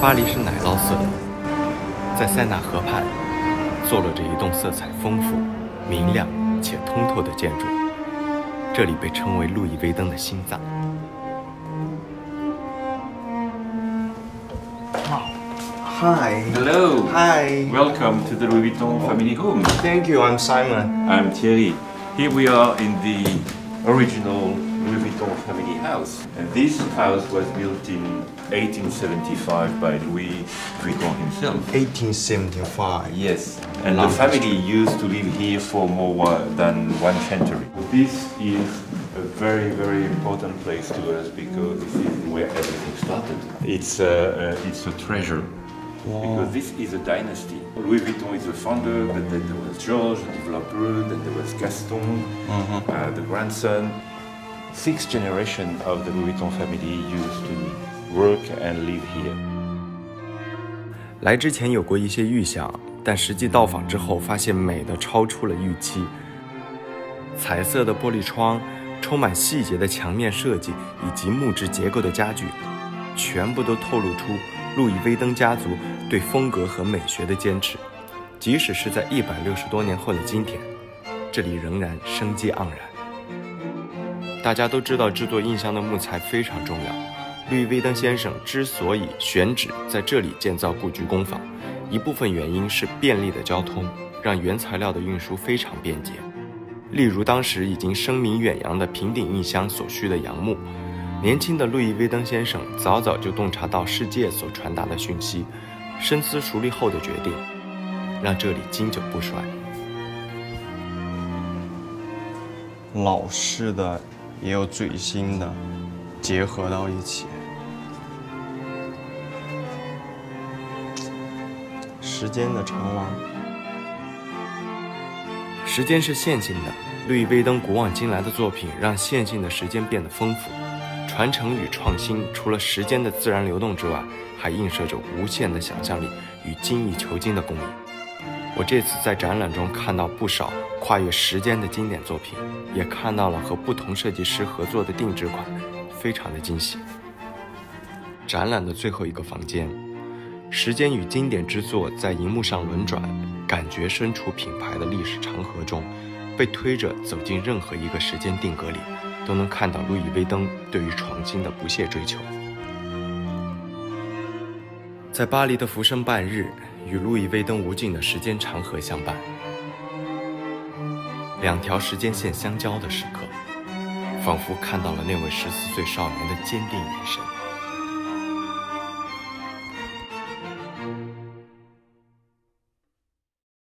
巴黎是奶酪色的，在塞纳河畔坐落着一栋色彩丰富、明亮且通透的建筑，这里被称为路易威登的心脏。Hi. Hello. Hi. Welcome to the Louis Vuitton family home. Thank you. I'm Simon. I'm Thierry. Here we are in the original Louis Vuitton family house. And this house was built in 1875 by Louis Vuitton himself. 1875. Yes. And the family used to live here for more than one century. This is a very, very important place to us because this is where everything started. It's a, uh, it's a treasure. Because this is a dynasty. Louis Vuitton is the founder, but then there was George, the developer, then there was Gaston, uh, the grandson. Sixth generation of the Louis Vuitton family used to work and live here. 来之前有过一些预想，但实际到访之后，发现美的超出了预期。彩色的玻璃窗、充满细节的墙面设计以及木质结构的家具，全部都透露出路易威登家族对风格和美学的坚持。即使是在一百六十多年后的今天，这里仍然生机盎然。大家都知道，制作印象的木材非常重要。路易威登先生之所以选址在这里建造故居工坊，一部分原因是便利的交通，让原材料的运输非常便捷。例如，当时已经声名远扬的平顶印箱所需的杨木，年轻的路易威登先生早早就洞察到世界所传达的讯息，深思熟虑后的决定，让这里经久不衰。老式的也有最新的，结合到一起。时间的长廊，时间是线性的，路易威登古往今来的作品让线性的时间变得丰富。传承与创新，除了时间的自然流动之外，还映射着无限的想象力与精益求精的工艺。我这次在展览中看到不少跨越时间的经典作品，也看到了和不同设计师合作的定制款，非常的惊喜。展览的最后一个房间，时间与经典之作在荧幕上轮转，感觉身处品牌的历史长河中，被推着走进任何一个时间定格里，都能看到路易威登对于创新的不懈追求。在巴黎的浮生半日，与路易威登无尽的时间长河相伴，两条时间线相交的时刻，仿佛看到了那位十四岁少年的坚定眼神。